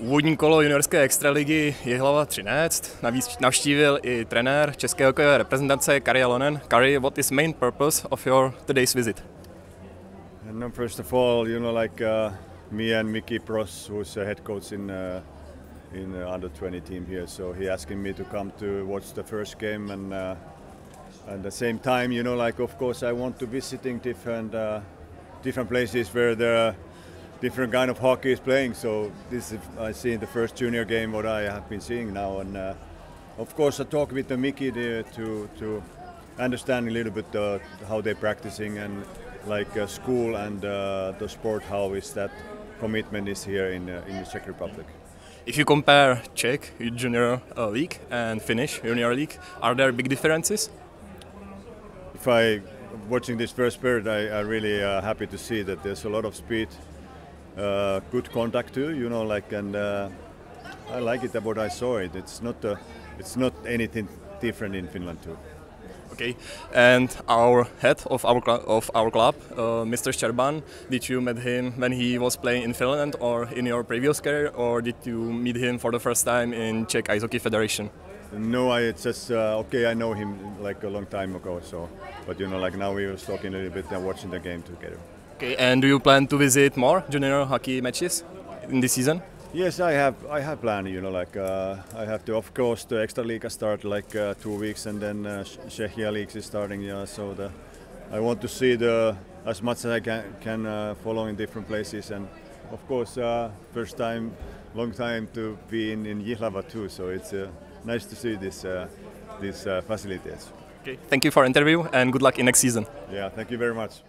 Úvodní kolo juniorské extraligy Jihlava 13. Navíc navštívil i trenér české hokejové reprezentace Kari Alonen. Kari, what is main purpose of your today's visit? No, first of all, you know, like uh, me and Mickey Pross, who's a head coach in uh, in the under 20 team here, so he asking me to come to watch the first game, and uh, at the same time, you know, like of course I want to visiting different uh, different places where the different kind of hockey is playing. So this is I see in the first junior game what I have been seeing now, and uh, of course I talk with the Mickey there to to understand a little bit uh, how they're practicing and like uh, school and uh, the sport how is that commitment is here in uh, in the Czech Republic. If you compare Czech junior uh, league and Finnish junior league, are there big differences? If I watching this first period, I, I really uh, happy to see that there's a lot of speed, uh, good contact too. You know, like and uh, I like it what I saw it. It's not uh, it's not anything different in Finland too. Okay, and our head of our of our club, uh, Mr. Ščerban, did you met him when he was playing in Finland or in your previous career, or did you meet him for the first time in Czech Ice Hockey Federation? No, I just uh, okay. I know him like a long time ago. So, but you know, like now we were talking a little bit and watching the game together. Okay, and do you plan to visit more junior hockey matches in this season? Yes, I have. I have planned. You know, like uh, I have to. Of course, the extra league start like uh, two weeks, and then uh, Czechia leagues is starting. Yeah, so the I want to see the as much as I can can uh, follow in different places, and of course, uh, first time, long time to be in in Jihlava too. So it's uh, nice to see this uh, these uh, facilities. Okay, thank you for interview and good luck in next season. Yeah, thank you very much.